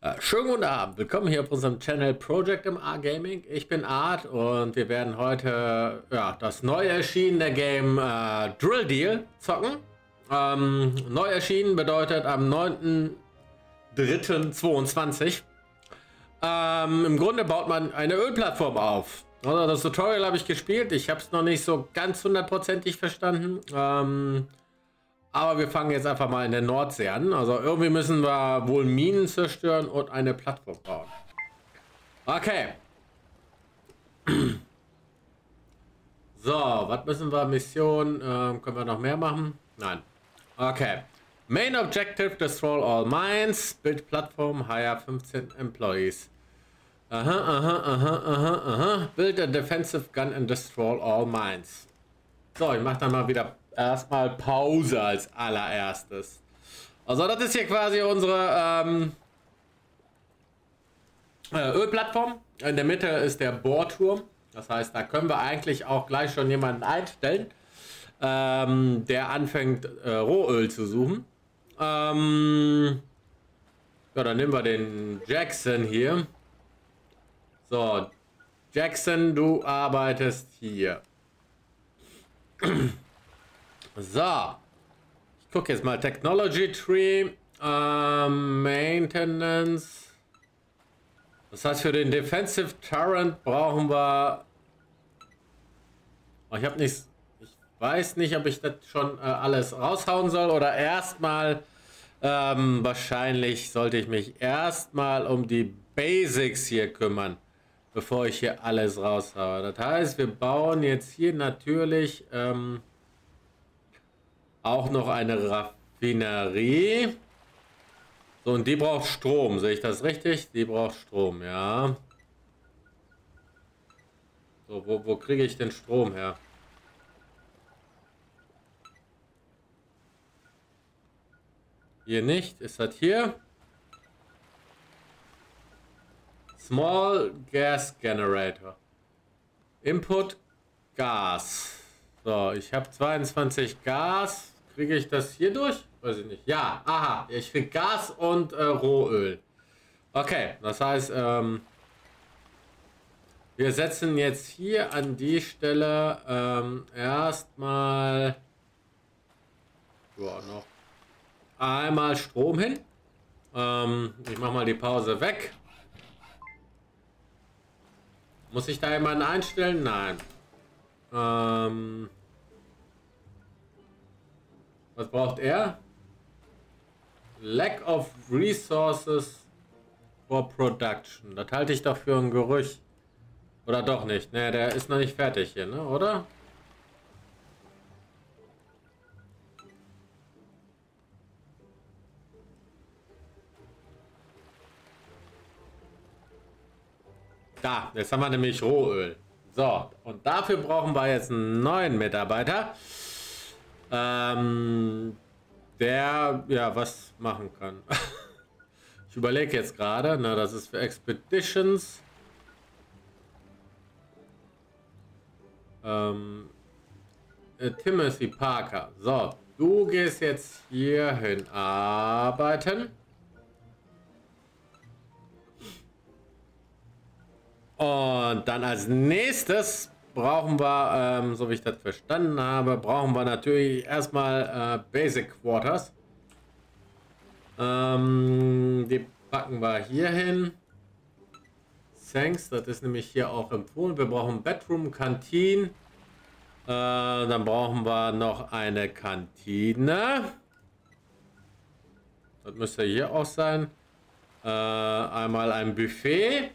Äh, schönen guten Abend, willkommen hier auf unserem Channel Project MA Gaming. Ich bin Art und wir werden heute ja, das neu erschienene Game äh, Drill Deal zocken. Ähm, neu erschienen bedeutet am 9.3.22. Ähm, Im Grunde baut man eine Ölplattform auf. Also das Tutorial habe ich gespielt, ich habe es noch nicht so ganz hundertprozentig verstanden. Ähm, aber wir fangen jetzt einfach mal in der Nordsee an. Also irgendwie müssen wir wohl Minen zerstören und eine Plattform bauen. Okay. So, was müssen wir? Mission, äh, können wir noch mehr machen? Nein. Okay. Main Objective, destroy all mines. Build Plattform, hire 15 employees. Aha, aha, aha, aha, aha. Build a defensive gun and destroy all mines. So, ich mache dann mal wieder erstmal Pause als allererstes. Also das ist hier quasi unsere ähm, äh, Ölplattform. In der Mitte ist der Bohrturm. Das heißt, da können wir eigentlich auch gleich schon jemanden einstellen, ähm, der anfängt äh, Rohöl zu suchen. Ähm, ja, dann nehmen wir den Jackson hier. So, Jackson, du arbeitest hier. So. Ich gucke jetzt mal. Technology Tree. Ähm, Maintenance. Das heißt, für den Defensive Turret brauchen wir... Oh, ich habe nicht... Ich weiß nicht, ob ich das schon äh, alles raushauen soll oder erstmal... Ähm, wahrscheinlich sollte ich mich erstmal um die Basics hier kümmern, bevor ich hier alles raushaue. Das heißt, wir bauen jetzt hier natürlich... Ähm, auch noch eine Raffinerie. So, und die braucht Strom. Sehe ich das richtig? Die braucht Strom, ja. So, wo, wo kriege ich den Strom her? Hier nicht. Ist das hier? Small Gas Generator. Input Gas. So, ich habe 22 Gas. Kriege ich das hier durch? Weiß ich nicht. Ja, aha. Ich kriege Gas und äh, Rohöl. Okay, das heißt, ähm, wir setzen jetzt hier an die Stelle ähm, erstmal ja, noch einmal Strom hin. Ähm, ich mache mal die Pause weg. Muss ich da jemanden einstellen? Nein. Ähm, was braucht er? Lack of Resources for Production. Das halte ich doch für ein Gerücht. Oder doch nicht? Ne, der ist noch nicht fertig hier, ne? Oder? Da, jetzt haben wir nämlich Rohöl. So, und dafür brauchen wir jetzt einen neuen Mitarbeiter. Ähm, der ja was machen kann. ich überlege jetzt gerade, na, das ist für Expeditions. Ähm, äh, Timothy Parker. So, du gehst jetzt hierhin arbeiten. Und dann als nächstes brauchen wir, ähm, so wie ich das verstanden habe, brauchen wir natürlich erstmal äh, Basic Quarters. Ähm, die packen wir hier hin. Thanks, das ist nämlich hier auch empfohlen. Wir brauchen Bedroom, Kantine. Äh, dann brauchen wir noch eine Kantine. Das müsste hier auch sein. Äh, einmal ein Buffet.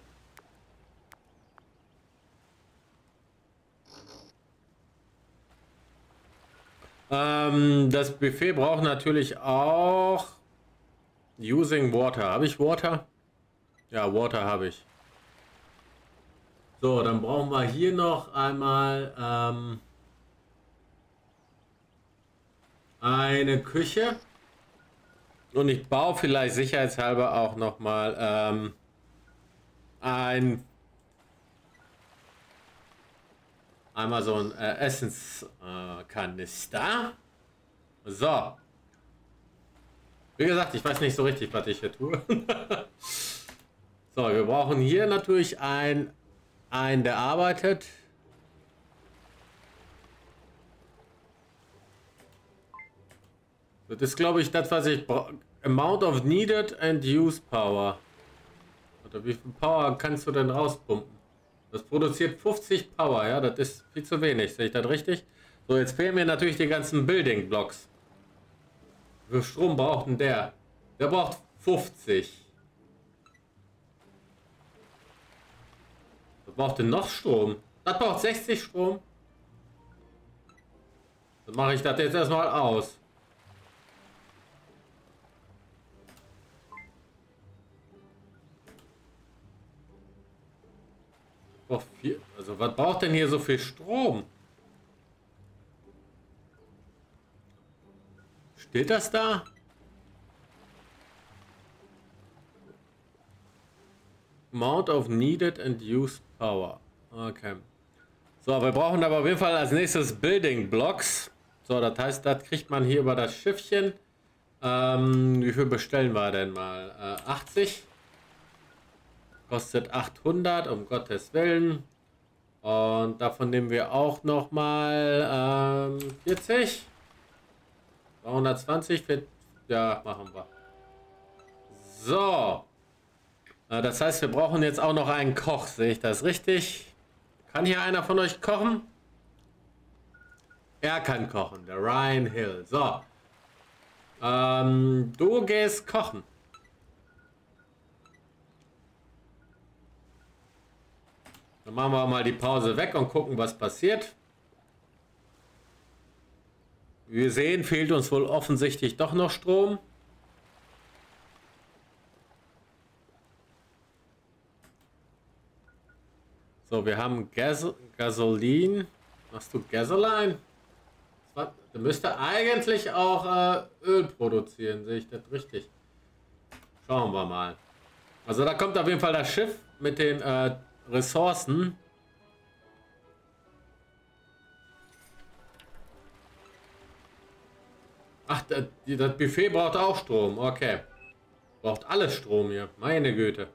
Ähm, das Buffet braucht natürlich auch Using Water. Habe ich Water? Ja, Water habe ich. So, dann brauchen wir hier noch einmal ähm, eine Küche. Und ich baue vielleicht sicherheitshalber auch noch mal ähm, ein Einmal so ein äh, Essenskanister. Äh, so. Wie gesagt, ich weiß nicht so richtig, was ich hier tue. So, wir brauchen hier natürlich ein, einen, der arbeitet. Das ist, glaube ich, das, was ich brauche. Amount of needed and use power. Oder wie viel Power kannst du denn rauspumpen? Das produziert 50 Power, ja, das ist viel zu wenig. Sehe ich das richtig? So, jetzt fehlen mir natürlich die ganzen Building Blocks. Wie viel Strom braucht denn der? Der braucht 50. Was braucht denn noch Strom? Das braucht 60 Strom. Dann mache ich das jetzt erstmal aus. Braucht viel, also was braucht denn hier so viel Strom? Steht das da? Amount of needed and used power. Okay. So, wir brauchen aber auf jeden Fall als nächstes Building Blocks. So, das heißt, das kriegt man hier über das Schiffchen. Ähm, wie viel bestellen wir denn mal? Äh, 80. Kostet 800, um Gottes Willen. Und davon nehmen wir auch noch mal ähm, 40. 320. Ja, machen wir. So. Äh, das heißt, wir brauchen jetzt auch noch einen Koch. Sehe ich das richtig? Kann hier einer von euch kochen? Er kann kochen, der Ryan Hill. So. Ähm, du gehst kochen. Dann machen wir mal die Pause weg und gucken, was passiert. Wie wir sehen, fehlt uns wohl offensichtlich doch noch Strom. So, wir haben Gas Gasolin. Machst du Gasoline? Der müsste eigentlich auch äh, Öl produzieren, sehe ich das richtig? Schauen wir mal. Also da kommt auf jeden Fall das Schiff mit den äh, Ressourcen. Ach, das, das Buffet braucht auch Strom. Okay. Braucht alles Strom hier. Meine Güte.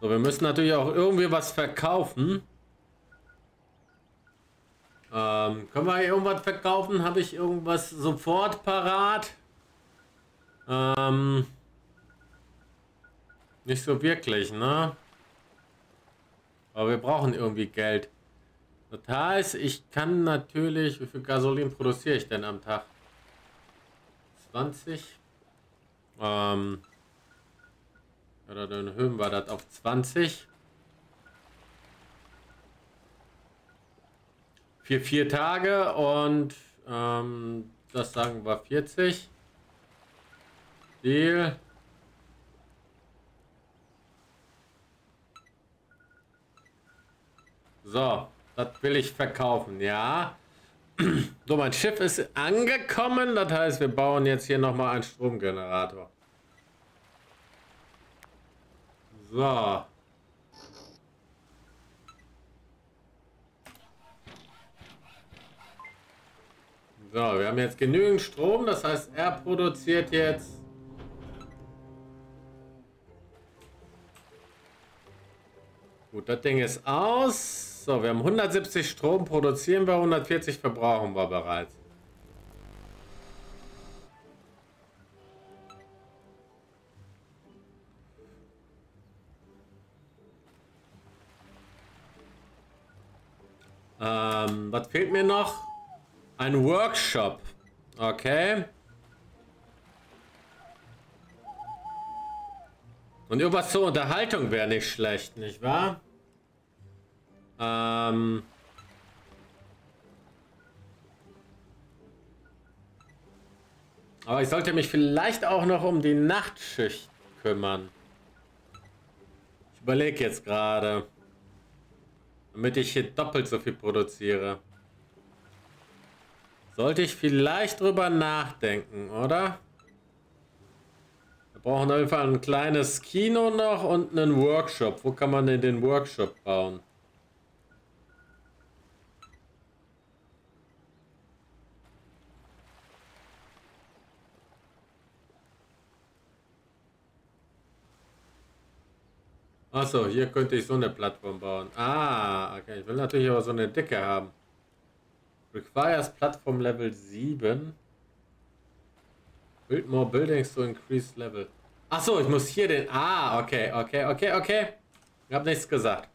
So, wir müssen natürlich auch irgendwie was verkaufen. Ähm, können wir irgendwas verkaufen? Habe ich irgendwas sofort parat? Ähm, nicht so wirklich, ne? Aber wir brauchen irgendwie Geld. Das heißt, ich kann natürlich... Wie viel Gasolin produziere ich denn am Tag? 20? Ähm... Oder dann erhöhen wir das auf 20. Für vier Tage und ähm, das sagen wir 40. Deal. So, das will ich verkaufen, ja. So, mein Schiff ist angekommen. Das heißt, wir bauen jetzt hier nochmal einen Stromgenerator. So. So, wir haben jetzt genügend Strom. Das heißt, er produziert jetzt... Gut, das Ding ist aus. So, wir haben 170 Strom, produzieren wir, 140 verbrauchen wir bereits. Ähm, was fehlt mir noch? Ein Workshop. Okay. Und irgendwas zur Unterhaltung wäre nicht schlecht, nicht wahr? Ähm... Aber ich sollte mich vielleicht auch noch um die Nachtschicht kümmern. Ich überlege jetzt gerade. Damit ich hier doppelt so viel produziere. Sollte ich vielleicht drüber nachdenken, oder? Wir brauchen auf jeden Fall ein kleines Kino noch und einen Workshop. Wo kann man denn den Workshop bauen? Achso, hier könnte ich so eine Plattform bauen. Ah, okay. Ich will natürlich aber so eine dicke haben. Requires Platform Level 7. Build more buildings to increase level. Achso, ich muss hier den... Ah, okay, okay, okay, okay. Ich habe nichts gesagt.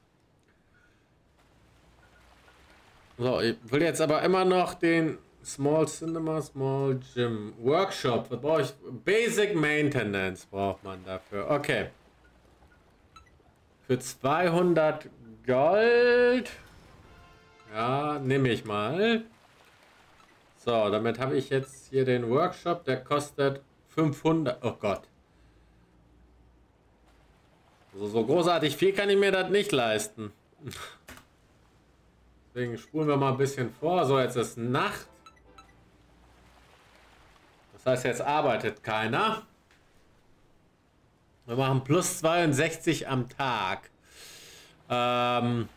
So, ich will jetzt aber immer noch den Small Cinema, Small Gym Workshop. Was brauche ich? Basic Maintenance braucht man dafür. Okay. Für 200 Gold. Ja, nehme ich mal. So, damit habe ich jetzt hier den Workshop. Der kostet 500. Oh Gott. Also so großartig viel kann ich mir das nicht leisten. Deswegen spulen wir mal ein bisschen vor. So, jetzt ist Nacht. Das heißt, jetzt arbeitet keiner. Wir machen plus 62 am Tag. Ähm,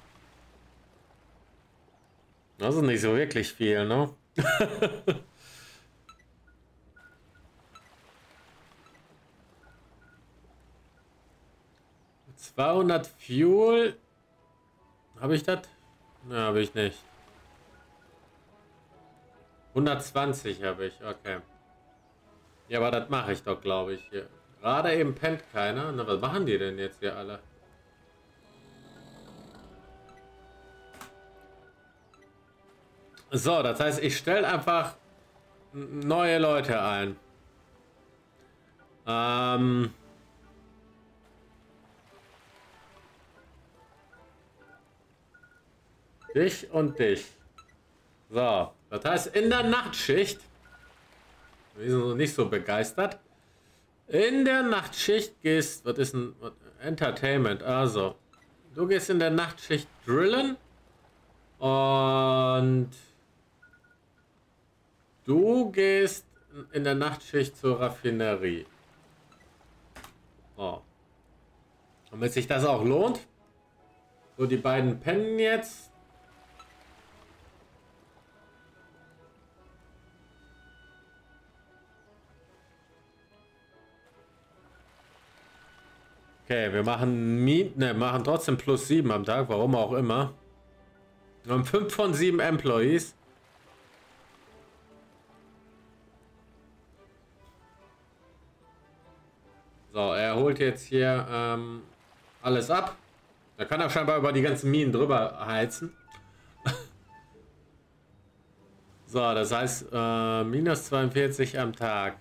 das ist nicht so wirklich viel, ne? 200 Fuel. Habe ich das? Ne, habe ich nicht. 120 habe ich, okay. Ja, aber das mache ich doch, glaube ich, hier. Gerade eben pennt keiner. Na, was machen die denn jetzt hier alle? So, das heißt, ich stelle einfach neue Leute ein. Ähm... Dich und dich. So, das heißt, in der Nachtschicht, wir sind nicht so begeistert, in der Nachtschicht gehst, was ist ein Entertainment, also, du gehst in der Nachtschicht drillen und du gehst in der Nachtschicht zur Raffinerie. Oh. Damit sich das auch lohnt. So, die beiden pennen jetzt. Okay, wir machen Miet, ne, machen trotzdem plus 7 am Tag, warum auch immer. Wir haben 5 von 7 Employees. So, er holt jetzt hier ähm, alles ab. Da kann er scheinbar über die ganzen Minen drüber heizen. so, das heißt äh, minus 42 am Tag.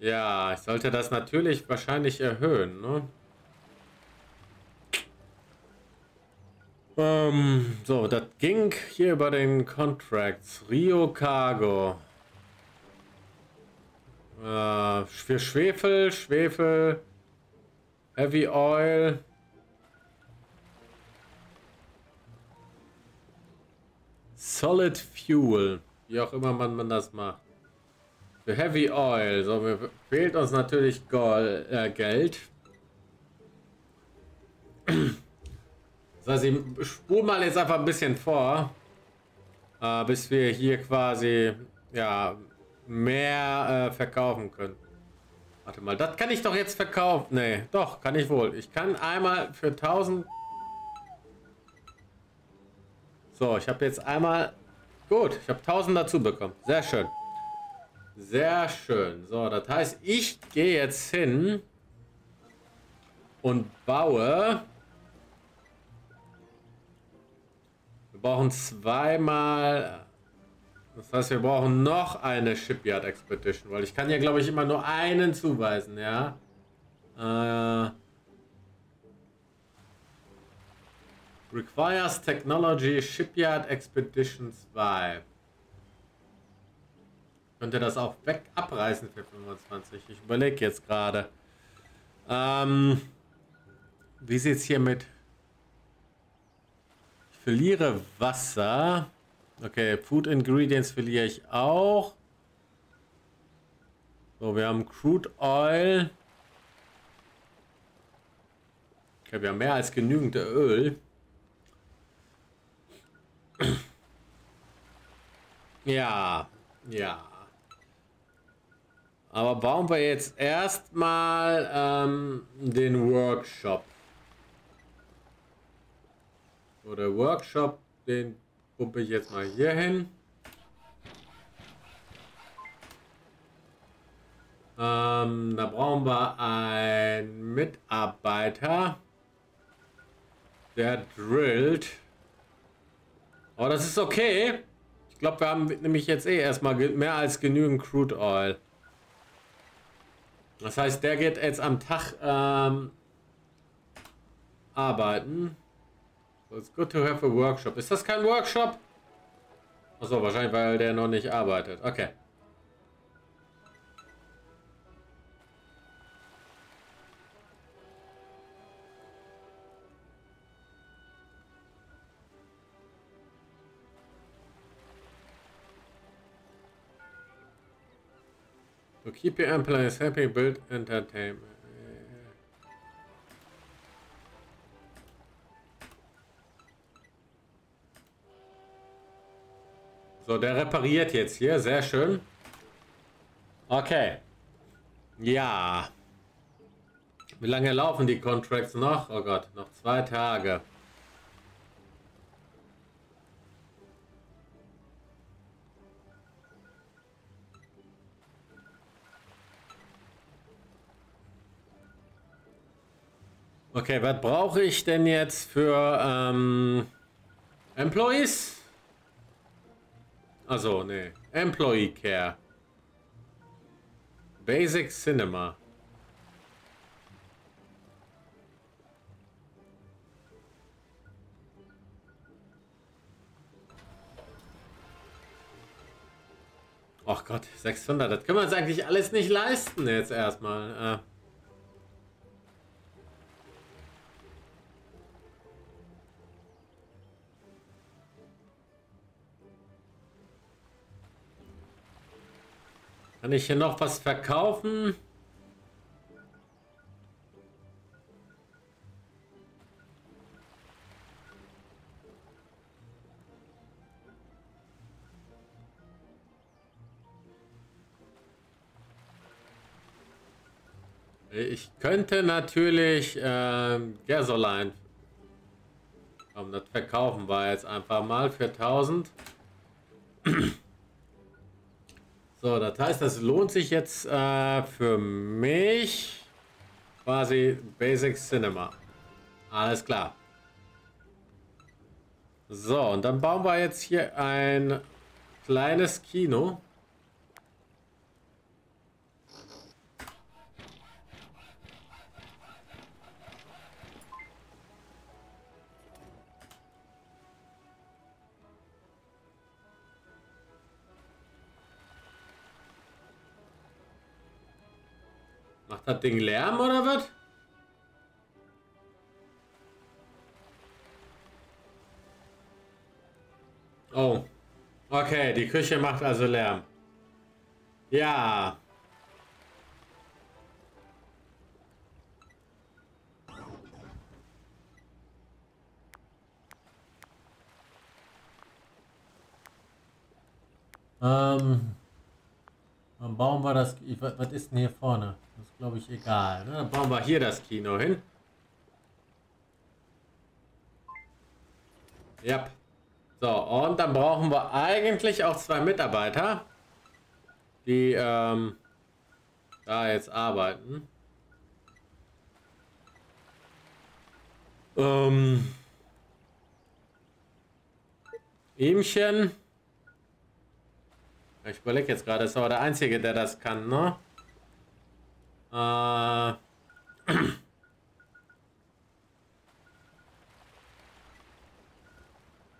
Ja, ich sollte das natürlich wahrscheinlich erhöhen, ne? Ähm, so, das ging hier über den Contracts. Rio Cargo. Äh, für Schwefel, Schwefel, Heavy Oil. Solid Fuel. Wie auch immer man, man das macht. Für Heavy Oil. So, mir fehlt uns natürlich Gold, äh, Geld. Das heißt, ich spule mal jetzt einfach ein bisschen vor, äh, bis wir hier quasi ja mehr äh, verkaufen können. Warte mal, das kann ich doch jetzt verkaufen. Nee, doch, kann ich wohl. Ich kann einmal für 1000... So, ich habe jetzt einmal... Gut, ich habe 1000 dazu bekommen. Sehr schön. Sehr schön. So, das heißt, ich gehe jetzt hin und baue. Wir brauchen zweimal. Das heißt, wir brauchen noch eine Shipyard Expedition, weil ich kann ja, glaube ich, immer nur einen zuweisen, ja. Äh, requires Technology Shipyard Expedition 2. Könnte das auch weg abreißen für 25. Ich überlege jetzt gerade. Ähm, wie sieht es hier mit... Ich verliere Wasser. Okay, Food Ingredients verliere ich auch. So, wir haben Crude Oil. Okay, wir haben mehr als genügend Öl. Ja, ja. Aber bauen wir jetzt erstmal ähm, den Workshop. Oder Workshop, den pumpe ich jetzt mal hier hin. Ähm, da brauchen wir einen Mitarbeiter, der drillt. Aber das ist okay. Ich glaube, wir haben nämlich jetzt eh erstmal mehr als genügend Crude Oil. Das heißt, der geht jetzt am Tag ähm, arbeiten. So, it's good to have a workshop. Ist das kein Workshop? Achso, wahrscheinlich, weil der noch nicht arbeitet. Okay. To keep your employees happy, build entertainment. So, der repariert jetzt hier. Sehr schön. Okay. Ja. Wie lange laufen die Contracts noch? Oh Gott, noch zwei Tage. Okay, was brauche ich denn jetzt für ähm, Employees? Also, nee. Employee Care. Basic Cinema. Ach Gott, 600, das können wir uns eigentlich alles nicht leisten jetzt erstmal. Äh. Kann ich hier noch was verkaufen? Ich könnte natürlich äh, Gasoline Komm, das verkaufen wir jetzt einfach mal für 1000. So, das heißt, das lohnt sich jetzt äh, für mich quasi Basic Cinema. Alles klar. So, und dann bauen wir jetzt hier ein kleines Kino. Das Ding Lärm oder was? Oh. Okay, die Küche macht also Lärm. Ja. Ähm. Dann bauen wir das. Was ist denn hier vorne? Glaube ich, egal. Ne? Dann bauen wir hier das Kino hin. Ja. So, und dann brauchen wir eigentlich auch zwei Mitarbeiter, die ähm, da jetzt arbeiten. Ähm, Ihmchen. Ich überlege jetzt gerade, ist aber der Einzige, der das kann, ne? Äh.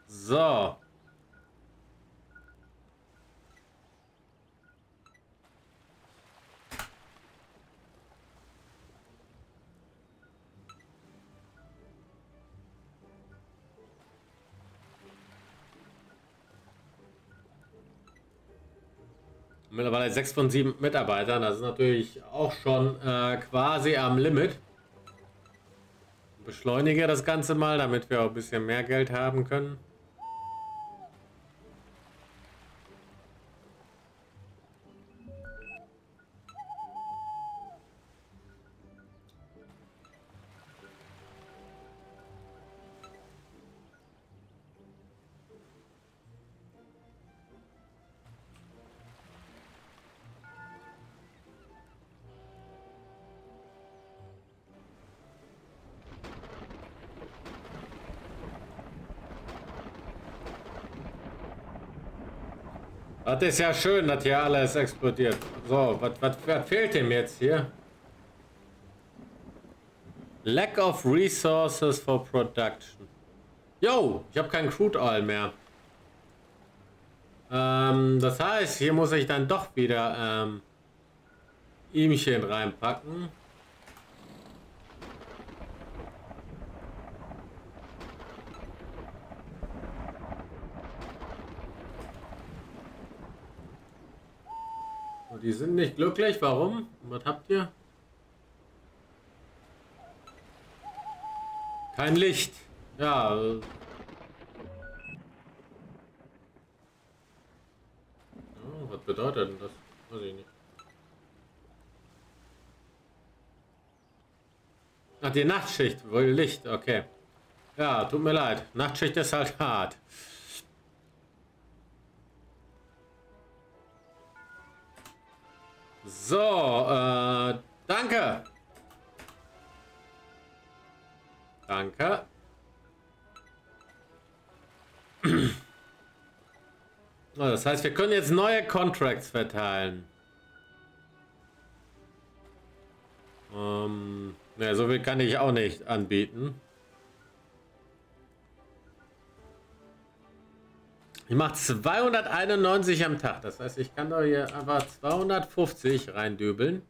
So. Mittlerweile sechs von sieben Mitarbeitern. Das ist natürlich auch schon äh, quasi am Limit. Beschleunige das Ganze mal, damit wir auch ein bisschen mehr Geld haben können. Das ist ja schön, dass hier alles explodiert. So, was, fehlt dem jetzt hier? Lack of resources for production. Yo, ich habe kein Crude Oil mehr. Ähm, das heißt, hier muss ich dann doch wieder ähm, Ihmchen reinpacken. Die sind nicht glücklich. Warum? Was habt ihr? Kein Licht. Ja. Oh, was bedeutet denn das? Weiß ich nicht. Ach, die Nachtschicht, wohl Licht, okay. Ja, tut mir leid. Nachtschicht ist halt hart. So, äh, danke. Danke. Das heißt, wir können jetzt neue Contracts verteilen. Ähm, ja, so viel kann ich auch nicht anbieten. Ich mache 291 am Tag. Das heißt, ich kann doch hier einfach 250 reindübeln.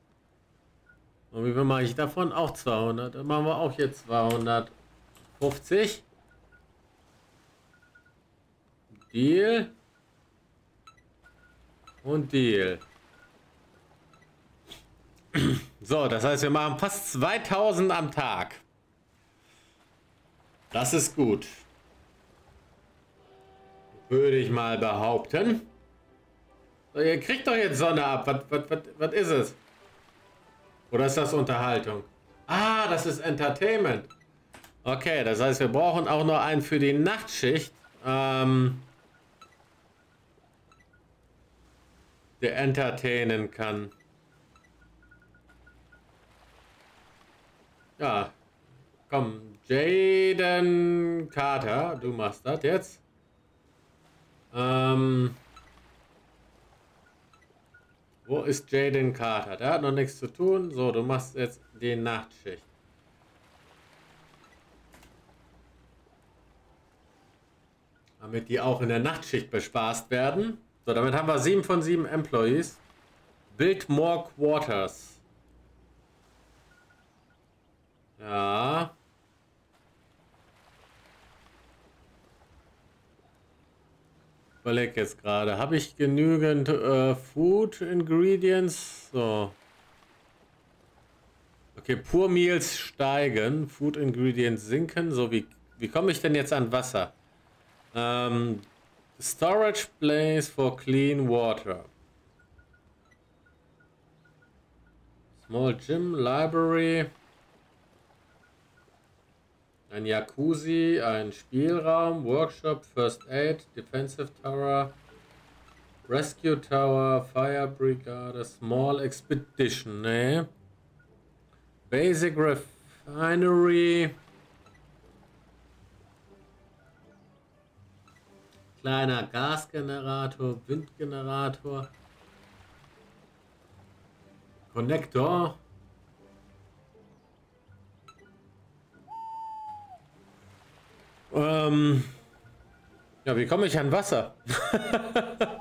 Und wie viel mache ich davon? Auch 200. Dann machen wir auch hier 250. Deal. Und Deal. So, das heißt, wir machen fast 2000 am Tag. Das ist gut. Würde ich mal behaupten. So, ihr kriegt doch jetzt Sonne ab. Was, was, was, was ist es? Oder ist das Unterhaltung? Ah, das ist Entertainment. Okay, das heißt, wir brauchen auch noch einen für die Nachtschicht. Ähm, der entertainen kann. Ja, komm, Jaden Carter, du machst das jetzt. Ähm, wo ist Jaden Carter? Der hat noch nichts zu tun. So, du machst jetzt die Nachtschicht. Damit die auch in der Nachtschicht bespaßt werden. So, damit haben wir sieben von sieben Employees. Build more quarters. Ja. Überlege jetzt gerade, habe ich genügend äh, Food Ingredients? So. Okay, Pur Meals steigen, Food Ingredients sinken. So, wie, wie komme ich denn jetzt an Wasser? Ähm, storage place for clean water. Small gym, library. Ein Jacuzzi, ein Spielraum, Workshop, First Aid, Defensive Tower, Rescue Tower, Fire Brigade, Small Expedition, ne? Basic Refinery. Kleiner Gasgenerator, Windgenerator. Connector. Ähm, ja, wie komme ich an Wasser?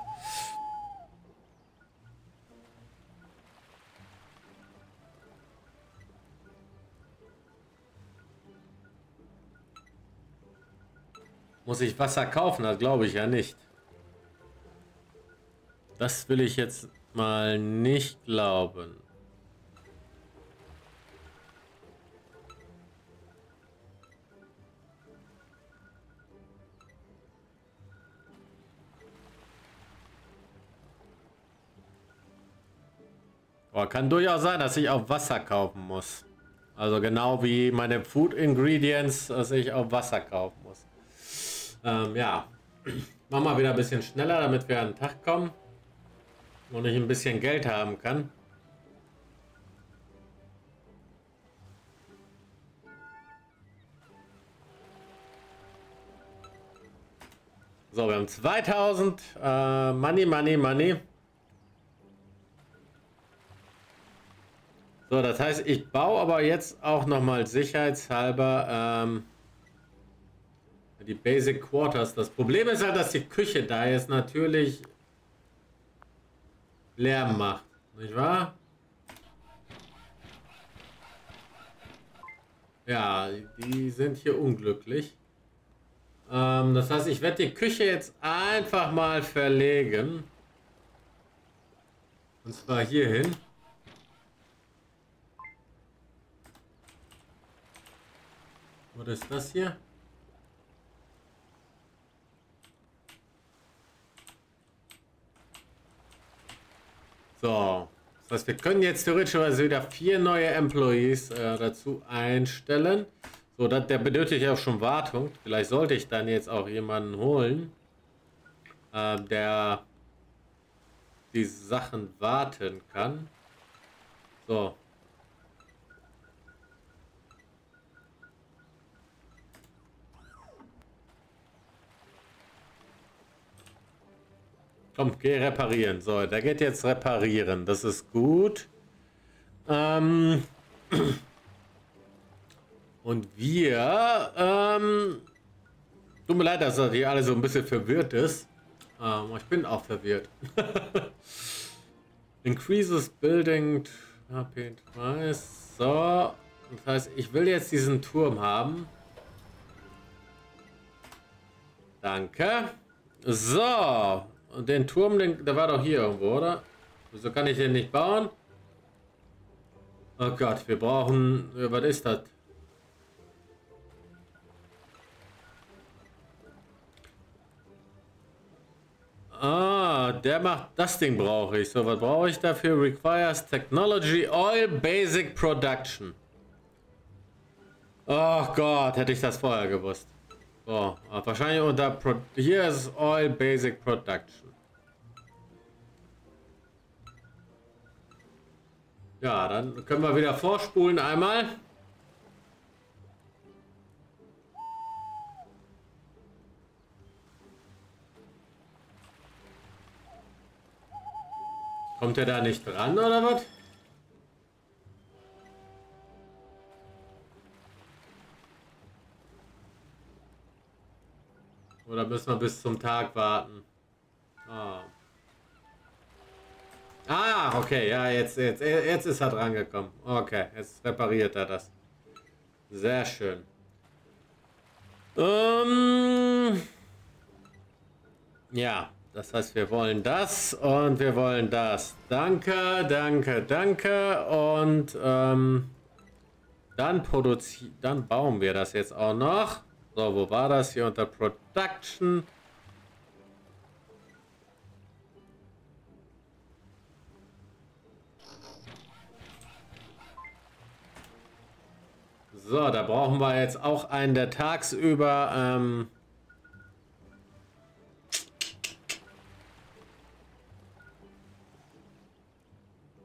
Muss ich Wasser kaufen? Das glaube ich ja nicht. Das will ich jetzt mal nicht glauben. Aber kann durchaus sein, dass ich auch Wasser kaufen muss. Also genau wie meine Food Ingredients, dass ich auch Wasser kaufen muss. Ähm, ja, machen wir wieder ein bisschen schneller, damit wir an den Tag kommen und ich ein bisschen Geld haben kann. So, wir haben 2000. Äh, money, money, money. So, das heißt, ich baue aber jetzt auch nochmal sicherheitshalber ähm, die Basic Quarters. Das Problem ist halt, dass die Küche da jetzt natürlich Lärm macht. Nicht wahr? Ja, die sind hier unglücklich. Ähm, das heißt, ich werde die Küche jetzt einfach mal verlegen. Und zwar hier hin. Ist das hier? So. Das heißt, wir können jetzt theoretischerweise wieder vier neue Employees äh, dazu einstellen. So, das, der benötigt ja auch schon Wartung. Vielleicht sollte ich dann jetzt auch jemanden holen, äh, der die Sachen warten kann. So. Komm, geh reparieren. So, der geht jetzt reparieren. Das ist gut. Ähm Und wir, ähm, tut mir leid, dass er hier alle so ein bisschen verwirrt ist. Ähm, ich bin auch verwirrt. Increases Building HP Twice. So. Das heißt, ich will jetzt diesen Turm haben. Danke. So. Und den Turm, den, der war doch hier irgendwo, oder? Wieso kann ich den nicht bauen? Oh Gott, wir brauchen... Was ist das? Ah, der macht... Das Ding brauche ich. So, was brauche ich dafür? Requires Technology Oil Basic Production. Oh Gott, hätte ich das vorher gewusst. So, wahrscheinlich unter Pro hier ist Oil Basic Production. Ja, dann können wir wieder vorspulen einmal. Kommt er da nicht dran oder was? Oder müssen wir bis zum Tag warten? Ah. Ah, okay, ja, jetzt, jetzt, jetzt ist er dran gekommen. Okay, jetzt repariert er das. Sehr schön. Ähm, ja, das heißt, wir wollen das und wir wollen das. Danke, danke, danke. Und ähm, dann dann bauen wir das jetzt auch noch. So, wo war das? Hier unter Production. So, da brauchen wir jetzt auch einen, der tagsüber ähm,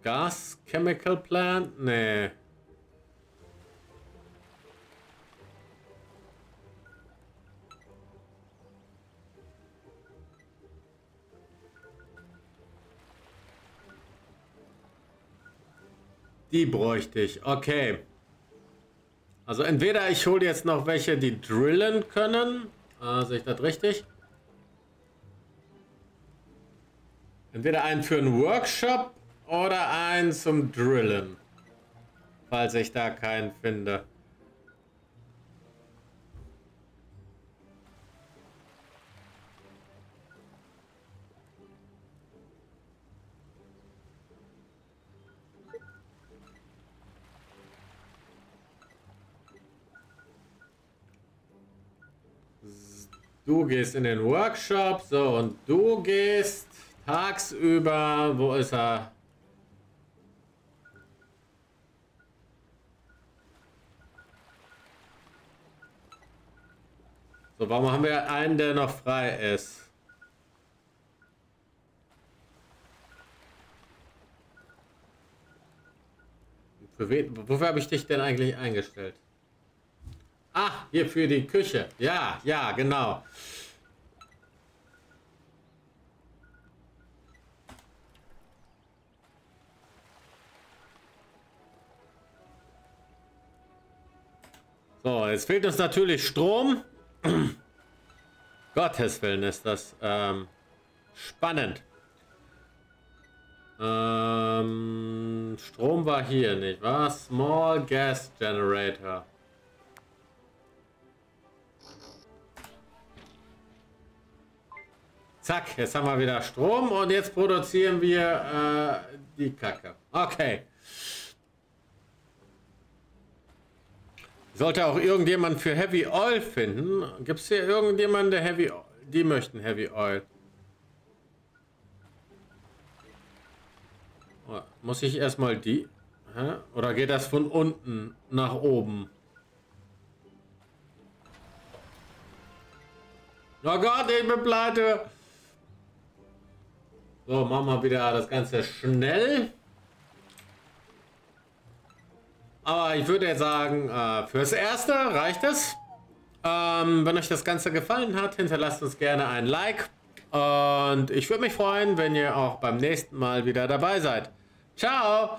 Gas Chemical Plant? Nee. Die bräuchte ich. Okay. Also entweder ich hole jetzt noch welche, die drillen können. Ah, sehe ich das richtig? Entweder einen für einen Workshop oder einen zum Drillen. Falls ich da keinen finde. Du gehst in den Workshop, so, und du gehst tagsüber, wo ist er? So, warum haben wir einen, der noch frei ist? Für wen, wofür habe ich dich denn eigentlich eingestellt? Ach, hier für die Küche. Ja, ja, genau. So, jetzt fehlt uns natürlich Strom. Gottes Willen ist das ähm, spannend. Ähm, Strom war hier, nicht wahr? Small Gas Generator. Zack, jetzt haben wir wieder Strom und jetzt produzieren wir äh, die Kacke. Okay. Sollte auch irgendjemand für Heavy Oil finden. Gibt es hier irgendjemanden, der Heavy Oil? Die möchten Heavy Oil. Oh, muss ich erstmal die? Oder geht das von unten nach oben? Oh Gott, ich bin pleite. So, machen wir wieder das Ganze schnell. Aber ich würde sagen, äh, fürs Erste reicht es. Ähm, wenn euch das Ganze gefallen hat, hinterlasst uns gerne ein Like. Und ich würde mich freuen, wenn ihr auch beim nächsten Mal wieder dabei seid. Ciao!